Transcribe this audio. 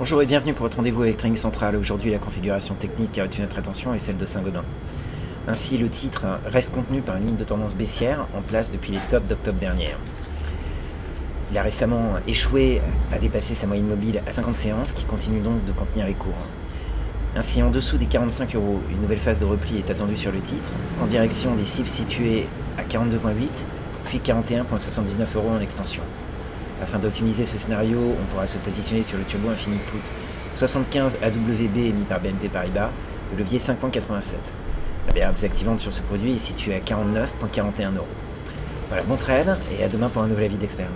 Bonjour et bienvenue pour votre rendez-vous avec Training Central. Aujourd'hui, la configuration technique qui a retenu notre attention est celle de Saint-Gobain. Ainsi, le titre reste contenu par une ligne de tendance baissière en place depuis les tops d'octobre dernier. Il a récemment échoué à dépasser sa moyenne mobile à 50 séances qui continue donc de contenir les cours. Ainsi, en dessous des 45 euros, une nouvelle phase de repli est attendue sur le titre, en direction des cibles situées à 42,8 puis 41,79 euros en extension. Afin d'optimiser ce scénario, on pourra se positionner sur le turbo infini put 75 AWB émis par BNP Paribas de levier 5.87. La barrière désactivante sur ce produit est située à 49.41 euros. Voilà, bon trade et à demain pour un nouvel avis d'expert.